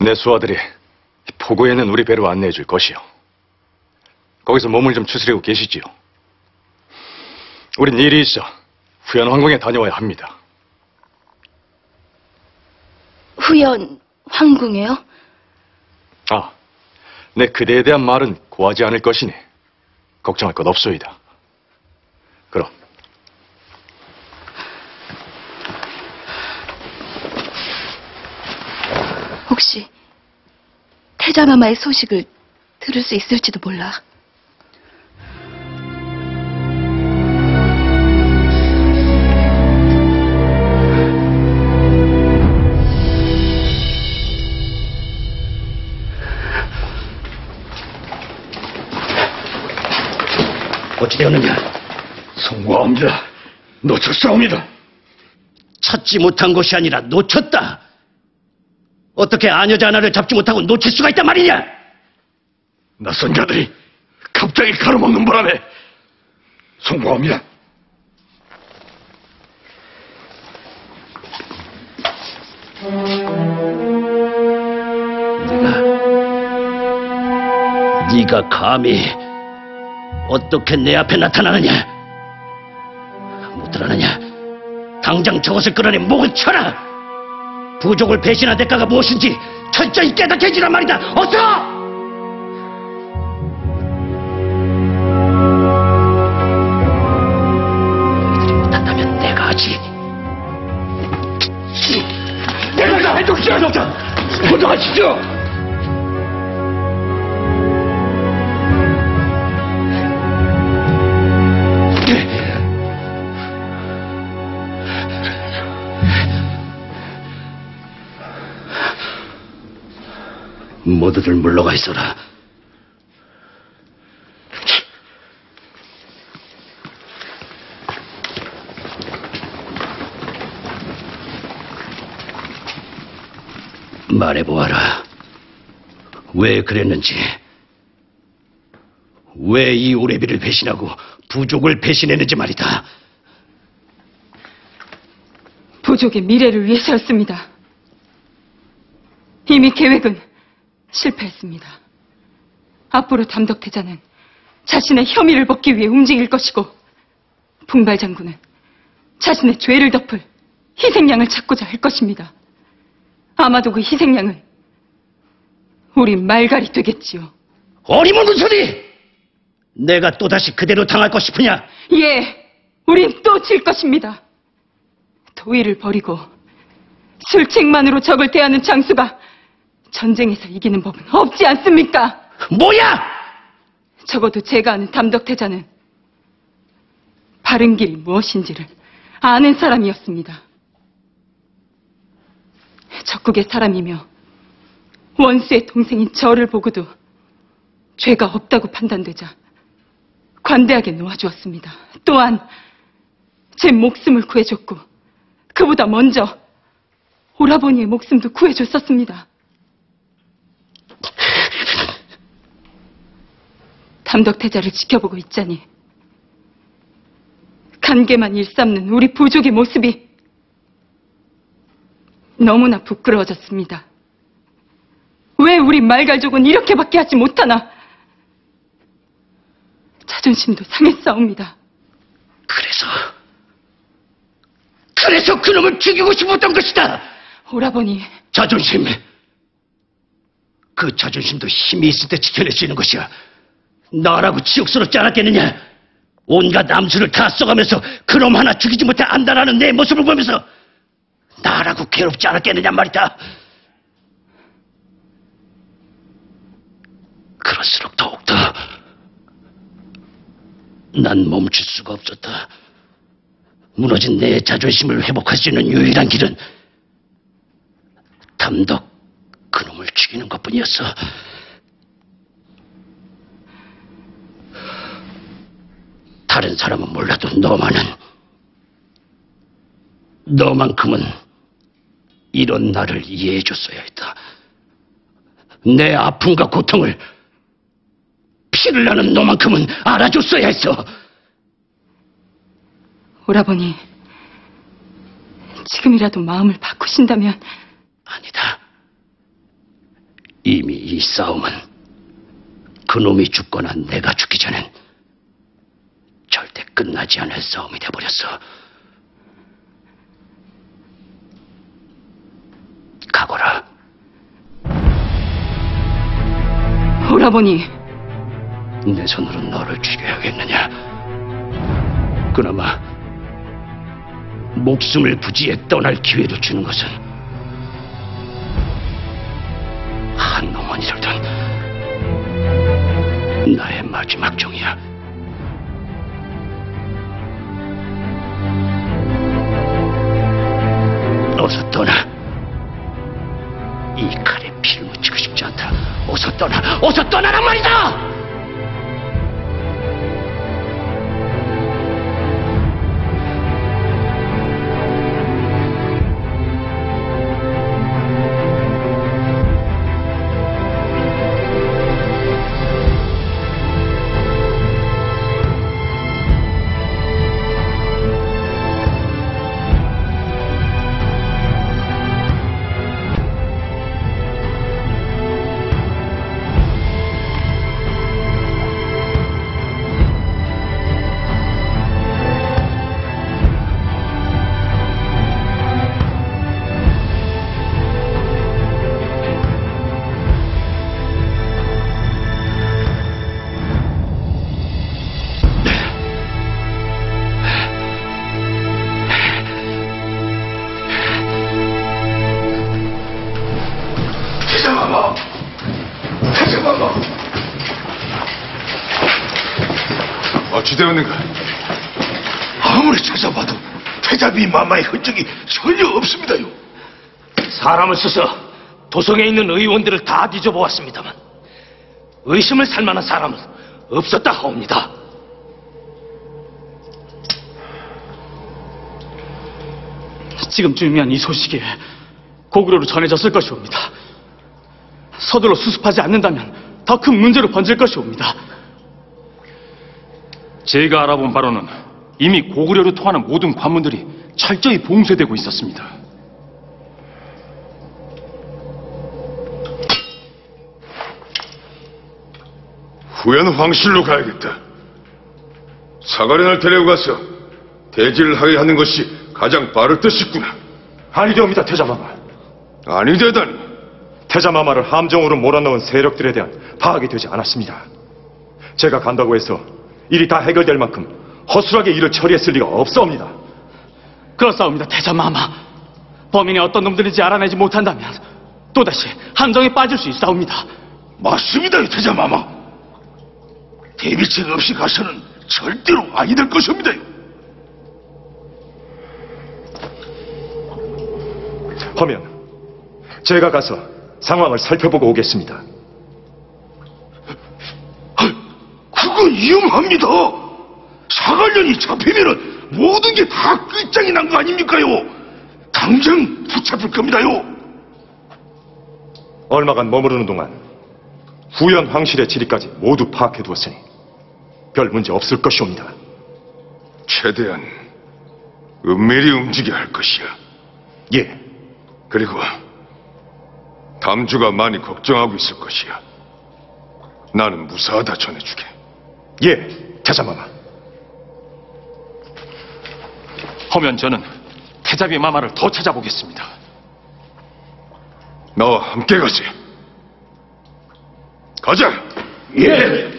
내 수하들이 포구에 있는 우리 배로 안내해 줄 것이요. 거기서 몸을 좀 추스리고 계시지요. 우린 일이 있어 후연 황궁에 다녀와야 합니다. 후연 황궁에요? 아, 내 그대에 대한 말은 고하지 않을 것이니 걱정할 것 없소이다. 그럼 혹시 태자마마의 소식을 들을 수 있을지도 몰라. 어찌되었느냐? 송구합니다. 놓쳤사옵니다. 찾지 못한 것이 아니라 놓쳤다. 어떻게 아녀자 하나를 잡지 못하고 놓칠 수가 있단 말이냐? 낯선 자들이 갑자기 가로막는 바람에 송구합니다. 네가 네가 감히 어떻게 내 앞에 나타나느냐? 못 들어느냐? 당장 저것을 끌어내 목을 쳐라! 부족을 배신한 대가가 무엇인지 철저히 깨닫게 해주란 말이다! 어서! 모두들 물러가 있어라. 말해보아라. 왜 그랬는지. 왜 이 오래비를 배신하고 부족을 배신했는지 말이다. 부족의 미래를 위해서였습니다. 이미 계획은 실패했습니다. 앞으로 담덕태자는 자신의 혐의를 벗기 위해 움직일 것이고 풍발 장군은 자신의 죄를 덮을 희생양을 찾고자 할 것입니다. 아마도 그 희생양은 우리 말갈이 되겠지요. 어리석은 소리! 내가 또다시 그대로 당할 것 싶으냐? 예, 우린 또 질 것입니다. 도의를 버리고 술책만으로 적을 대하는 장수가 전쟁에서 이기는 법은 없지 않습니까? 뭐야! 적어도 제가 아는 담덕태자는 바른 길이 무엇인지를 아는 사람이었습니다. 적국의 사람이며 원수의 동생인 저를 보고도 죄가 없다고 판단되자 관대하게 놓아주었습니다. 또한 제 목숨을 구해줬고 그보다 먼저 오라버니의 목숨도 구해줬었습니다. 담덕태자를 지켜보고 있자니 간계만 일삼는 우리 부족의 모습이 너무나 부끄러워졌습니다. 왜 우리 말갈족은 이렇게밖에 하지 못하나? 자존심도 상했사옵니다. 그래서, 그래서 그놈을 죽이고 싶었던 것이다! 오라버니, 자존심. 그 자존심도 힘이 있을 때 지켜낼 수 있는 것이야. 나라고 지옥스럽지 않았겠느냐? 온갖 암수를 다 써가면서 그놈 하나 죽이지 못해 안달하는 내 모습을 보면서 나라고 괴롭지 않았겠느냐 말이다. 그럴수록 더욱더 난 멈출 수가 없었다. 무너진 내 자존심을 회복할 수 있는 유일한 길은 담덕 그놈을 죽이는 것뿐이었어. 다른 사람은 몰라도 너만은 너만큼은 이런 나를 이해해 줬어야 했다. 내 아픔과 고통을 피를 나는 너만큼은 알아줬어야 했어. 오라버니, 지금이라도 마음을 바꾸신다면 아니다. 이미 이 싸움은 그놈이 죽거나 내가 죽기 전엔 끝나지 않을 싸움이 돼버렸어. 각오라. 오라버니, 내 손으로 너를 죽여야겠느냐? 그나마 목숨을 부지에 떠날 기회를 주는 것은 한 놈만이라든 나의 마지막 종이야. 어서 떠나. 이 칼에 피를 묻히고 싶지 않다. 어서 떠나. 어서 떠나란 말이다. 어찌되었는가? 아무리 찾아봐도 태자비 마마의 흔적이 전혀 없습니다요. 사람을 써서 도성에 있는 의원들을 다 뒤져보았습니다만 의심을 살 만한 사람은 없었다 하옵니다. 지금쯤이면 이 소식이 고구려로 전해졌을 것이옵니다. 서둘러 수습하지 않는다면 더 큰 문제로 번질 것이옵니다. 제가 알아본 바로는 이미 고구려로 통하는 모든 관문들이 철저히 봉쇄되고 있었습니다. 후연 황실로 가야겠다. 사가련을 데리고 가서 대지를 하게 하는 것이 가장 빠를 듯싶구나. 아니되옵니다, 태자마마. 아니 되다니. 태자마마를 함정으로 몰아넣은 세력들에 대한 파악이 되지 않았습니다. 제가 간다고 해서 일이 다 해결될 만큼 허술하게 일을 처리했을 리가 없사옵니다. 그렇사옵니다, 대자마마. 범인이 어떤 놈들인지 알아내지 못한다면 또다시 함정에 빠질 수 있사옵니다. 맞습니다, 태자마마. 대비책 없이 가서는 절대로 아니 될 것입니다. 하면 제가 가서 상황을 살펴보고 오겠습니다. 그건 위험합니다. 사관련이 잡히면은 모든 게 다 끝장이 난 거 아닙니까요? 당장 붙잡을 겁니다요. 얼마간 머무르는 동안 후연 황실의 지리까지 모두 파악해 두었으니 별 문제 없을 것이옵니다. 최대한 은밀히 움직여야 할 것이야. 예, 그리고 담주가 많이 걱정하고 있을 것이야. 나는 무사하다 전해주게. 예, 태자마마. 하면 저는 태자비 마마를 더 찾아보겠습니다. 나와 함께 가지. 가자. 예.